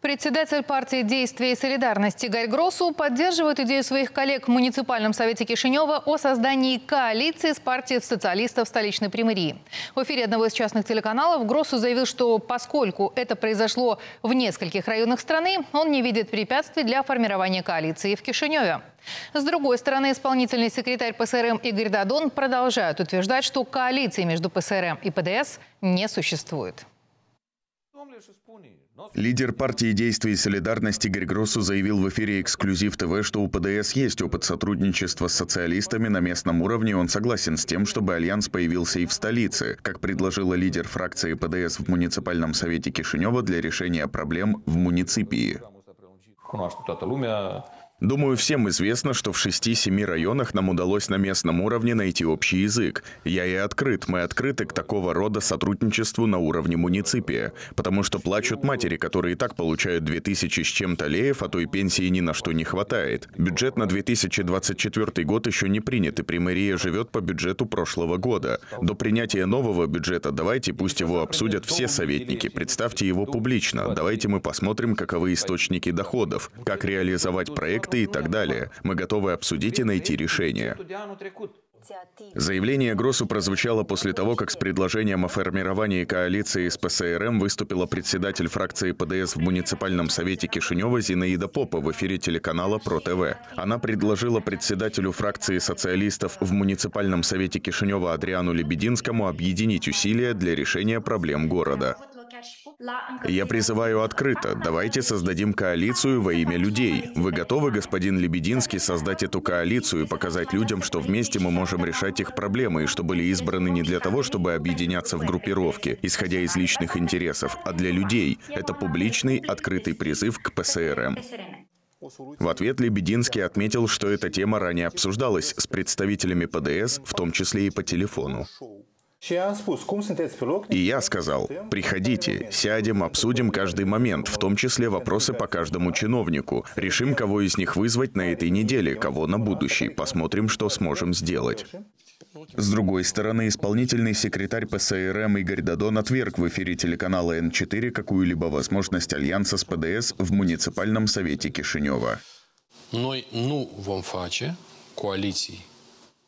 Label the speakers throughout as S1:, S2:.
S1: Председатель партии «Действия и солидарность» Игорь Гросу поддерживает идею своих коллег в муниципальном совете Кишинева о создании коалиции с партией социалистов столичной примарии. В эфире одного из частных телеканалов Гросу заявил, что поскольку это произошло в нескольких районах страны, он не видит препятствий для формирования коалиции в Кишиневе. С другой стороны, исполнительный секретарь ПСРМ Игорь Дадон продолжает утверждать, что коалиции между ПСРМ и ПДС не существует.
S2: Лидер партии действий и солидарности Игорь Гроссу заявил в эфире «Эксклюзив ТВ», что у ПДС есть опыт сотрудничества с социалистами на местном уровне, он согласен с тем, чтобы альянс появился и в столице, как предложила лидер фракции ПДС в муниципальном совете Кишинева для решения проблем в муниципии. Думаю, всем известно, что в 6-7 районах нам удалось на местном уровне найти общий язык. Я и открыт. Мы открыты к такого рода сотрудничеству на уровне муниципия. Потому что плачут матери, которые и так получают 2000 с чем-то леев, а то и пенсии ни на что не хватает. Бюджет на 2024 год еще не принят, и примария живет по бюджету прошлого года. До принятия нового бюджета давайте пусть его обсудят все советники. Представьте его публично. Давайте мы посмотрим, каковы источники доходов, как реализовать проект проекты и так далее. Мы готовы обсудить и найти решение. Заявление Гроссу прозвучало после того, как с предложением о формировании коалиции с ПСРМ выступила председатель фракции ПДС в муниципальном совете Кишинева Зинаида Попа в эфире телеканала ПроТВ. Она предложила председателю фракции социалистов в муниципальном совете Кишинева Адриану Лебединскому объединить усилия для решения проблем города. Я призываю открыто, давайте создадим коалицию во имя людей. Вы готовы, господин Лебединский, создать эту коалицию и показать людям, что вместе мы можем решать их проблемы и что были избраны не для того, чтобы объединяться в группировки, исходя из личных интересов, а для людей. Это публичный, открытый призыв к ПСРМ. В ответ Лебединский отметил, что эта тема ранее обсуждалась с представителями ПДС, в том числе и по телефону. И я сказал, приходите, сядем, обсудим каждый момент, в том числе вопросы по каждому чиновнику. Решим, кого из них вызвать на этой неделе, кого на будущий. Посмотрим, что сможем сделать. С другой стороны, исполнительный секретарь ПСРМ Игорь Дадон отверг в эфире телеканала Н4 какую-либо возможность альянса с ПДС в муниципальном совете Кишинева.
S3: Но ну вам фаче коалиции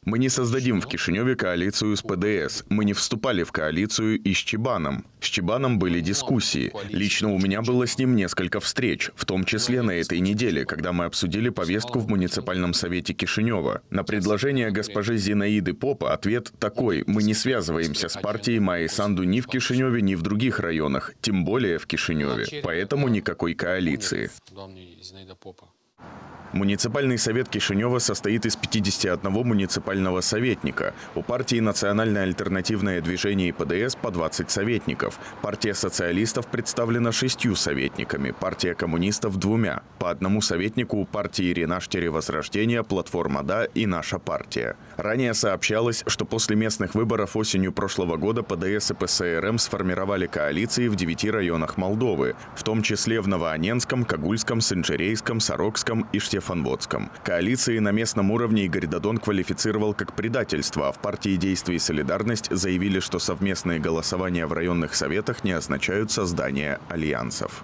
S2: мы не создадим в Кишиневе коалицию с ПДС. Мы не вступали в коалицию и с Чебаном. С Чебаном были дискуссии. Лично у меня было с ним несколько встреч, в том числе на этой неделе, когда мы обсудили повестку в муниципальном совете Кишинева. На предложение госпожи Зинаиды Попа ответ такой. Мы не связываемся с партией Майи Санду ни в Кишиневе, ни в других районах, тем более в Кишиневе. Поэтому никакой коалиции. Муниципальный совет Кишинева состоит из 51 муниципального советника. У партии «Национальное альтернативное движение» и ПДС по 20 советников. Партия социалистов представлена шестью советниками, партия коммунистов – двумя. По одному советнику у партии «Ренаштере Возрождения», «Платформа Да» и «Наша партия». Ранее сообщалось, что после местных выборов осенью прошлого года ПДС и ПСРМ сформировали коалиции в девяти районах Молдовы, в том числе в Новоаненском, Кагульском, Синджерейском, Сорокском и Штефановском Стефанводском. Коалиции на местном уровне Игорь Дадон квалифицировал как предательство, а в партии «Действие и солидарность» заявили, что совместные голосования в районных советах не означают создание альянсов.